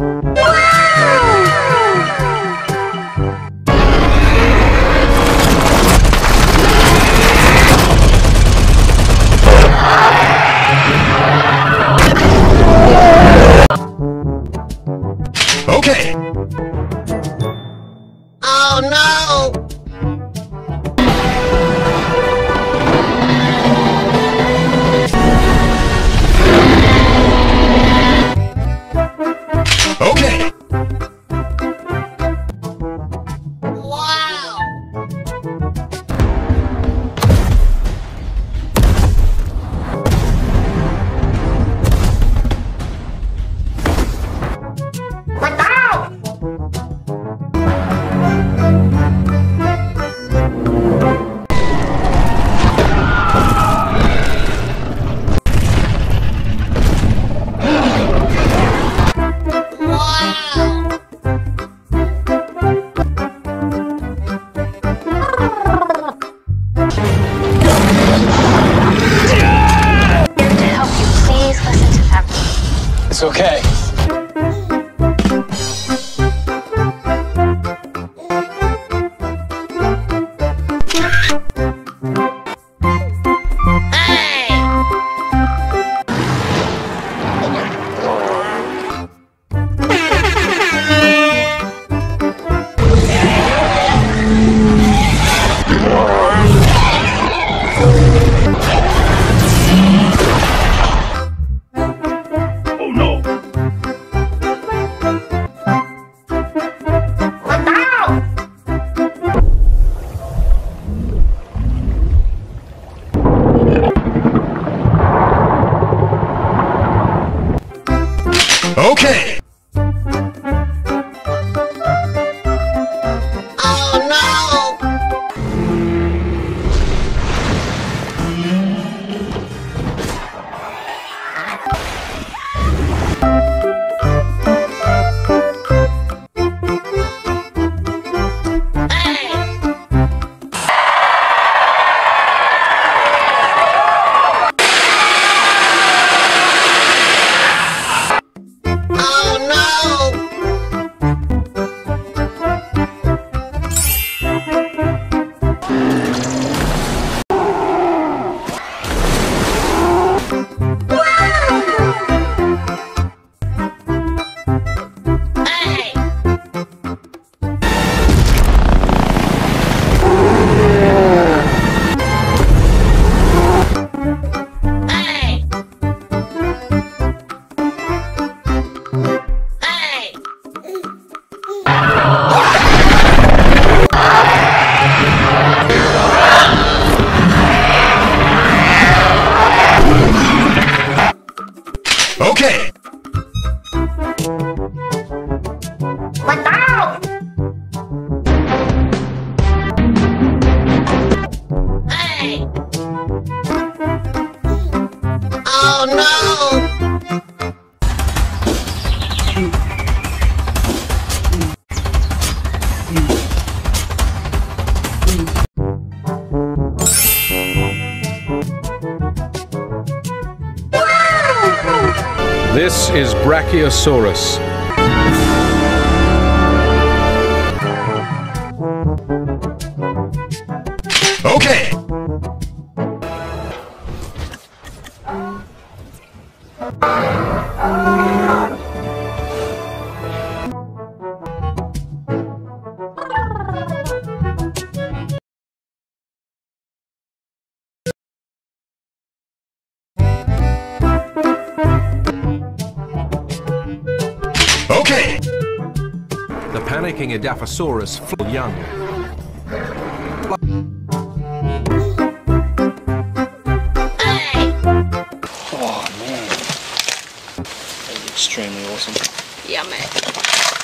Okay. It's okay. Hey! Okay. Okay. Hey! Oh no! This is Brachiosaurus. Okay. Okay. The panicking Edaphosaurus flew young. Oh man. That was extremely awesome. Yummy.